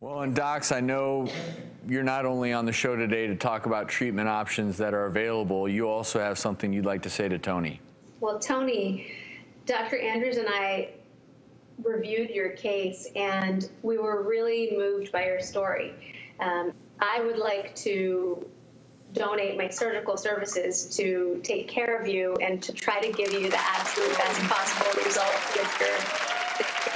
Well, and docs, I know you're not only on the show today to talk about treatment options that are available, you also have something you'd like to say to Tony. Well, Tony, Dr. Andrews and I reviewed your case and we were really moved by your story. Um, I would like to donate my surgical services to take care of you and to try to give you the absolute best possible result with your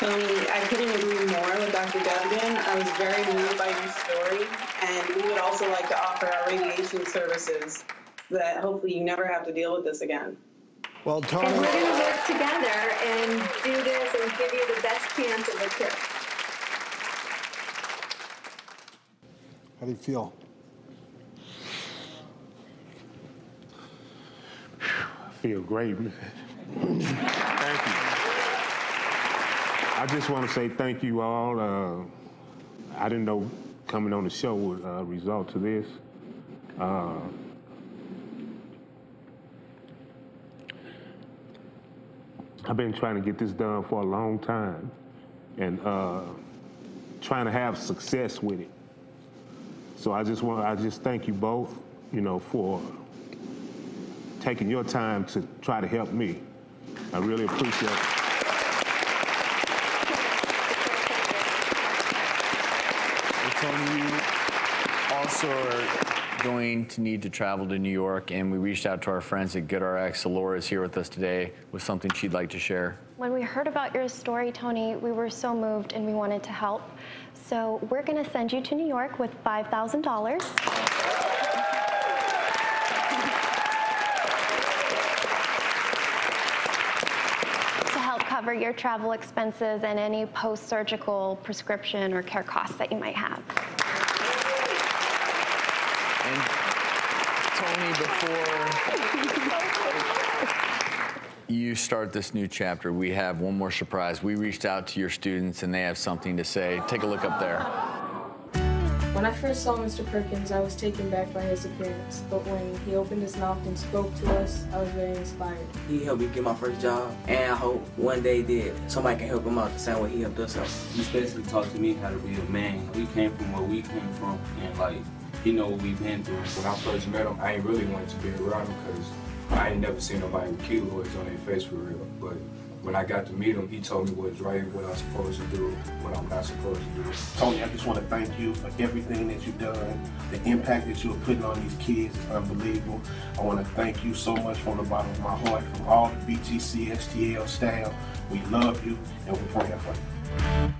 Tony, I couldn't agree more with Dr. Duggan. I was very moved by your story, and we would also like to offer our radiation services that hopefully you never have to deal with this again. Well, Tony. And we're going to work together and do this and give you the best chance of a cure. how do you feel? I feel great. thank you. I just want to say thank you all. Uh, I didn't know coming on the show would uh, result to this. Uh, I've been trying to get this done for a long time and uh, trying to have success with it. So I just want I just thank you both, you know, for taking your time to try to help me. I really appreciate it. Tony, you also are going to need to travel to New York, and we reached out to our friends at GoodRx. Laura is here with us today with something she'd like to share. When we heard about your story, Tony, we were so moved and we wanted to help. So we're going to send you to New York with $5,000. to help cover your travel expenses and any post-surgical prescription or care costs that you might have. And Tony, before you start this new chapter, we have one more surprise. We reached out to your students, and they have something to say. Take a look up there. When I first saw Mr. Perkins, I was taken back by his appearance, but when he opened his mouth and spoke to us, I was very inspired. He helped me get my first job, and I hope one day that somebody can help him out the same way he helped us out. He basically taught to me how to be a man. We came from where we came from, and like he know what we've been through. When I first met him, I ain't really wanted to be around him because I ain't never seen nobody with keloids on their face for real. But when I got to meet him, he told me what's right, what I'm supposed to do, what I'm not supposed to do. Tony, I just want to thank you for everything that you've done. The impact that you're putting on these kids is unbelievable. I want to thank you so much from the bottom of my heart, from all the BTC STL staff. We love you and we're praying for you.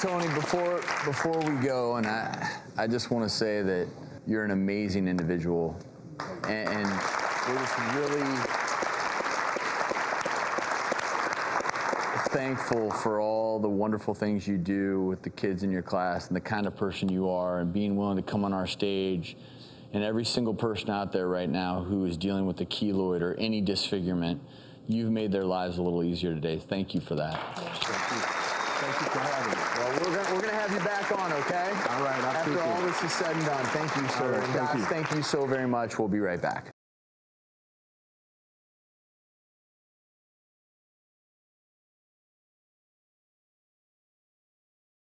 Tony, before before we go, and I I just want to say that you're an amazing individual, and, and we're just really thankful for all the wonderful things you do with the kids in your class and the kind of person you are, and being willing to come on our stage. And every single person out there right now who is dealing with a keloid or any disfigurement, you've made their lives a little easier today. Thank you for that. Thank you for having me. Well, we're gonna, we're gonna have you back on, okay? All right, I After all this is said and done, thank you, sir. right, thank guys, you. thank you so very much. We'll be right back.